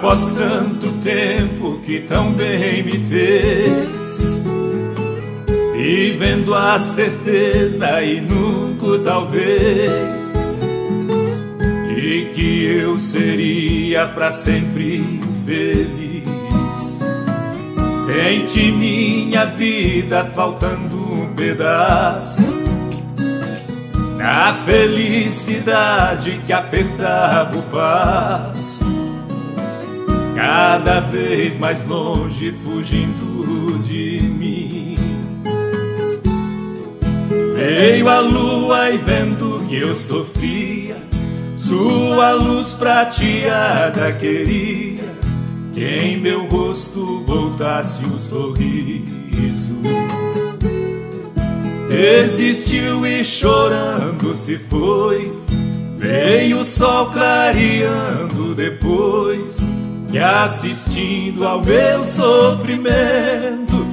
Após tanto tempo que tão bem me fez, vivendo a certeza e nunca talvez. De que eu seria para sempre feliz. Sente minha vida faltando um pedaço. Na felicidade que apertava o passo, cada vez mais longe, fugindo de mim. Veio a lua e vendo que eu sofria, sua luz prateada queria que em meu rosto voltasse o sorriso. Desistiu e chorando se foi. Veio o sol clareando depois que assistindo ao meu sofrimento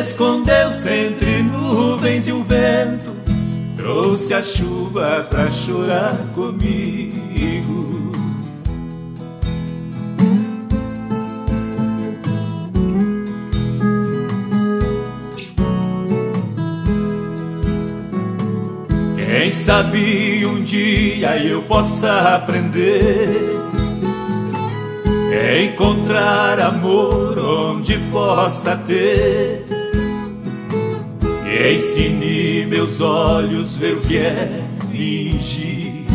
escondeu-se entre nuvens e o vento trouxe a chuva pra chorar comigo. Quem sabe um dia eu possa aprender Encontrar amor onde possa ter. E ensine meus olhos ver o que é fingir.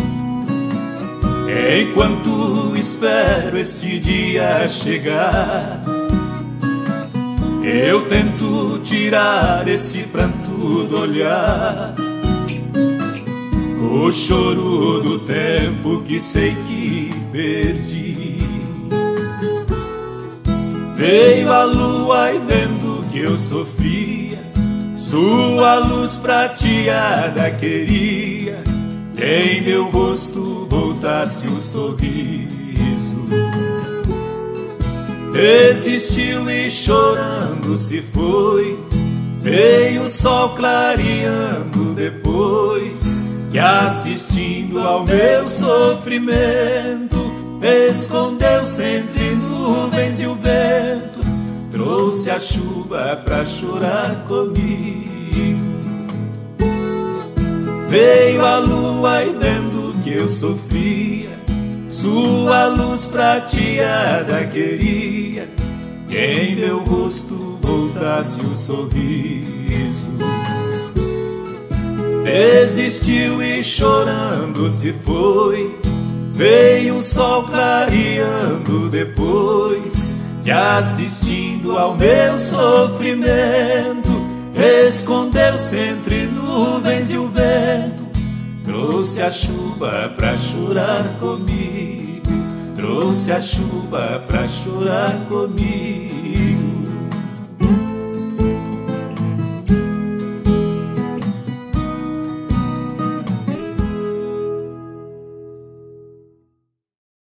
Enquanto espero esse dia chegar. Eu tento tirar esse pranto do olhar. O choro do tempo que sei que perdi. Veio a lua e vendo que eu sofria, sua luz prateada queria que em meu rosto voltasse o um sorriso. Desistiu e chorando se foi, veio o sol clareando depois que assistindo ao meu sofrimento escondeu-se entre nuvens a chuva para chorar comigo. Veio a lua e vendo que eu sofria, sua luz prateada queria que em meu rosto voltasse o sorriso. Desistiu e chorando se foi. Veio o sol clareando depois que assistindo ao meu sofrimento escondeu-se entre nuvens e o vento. Trouxe a chuva pra chorar comigo trouxe a chuva pra chorar comigo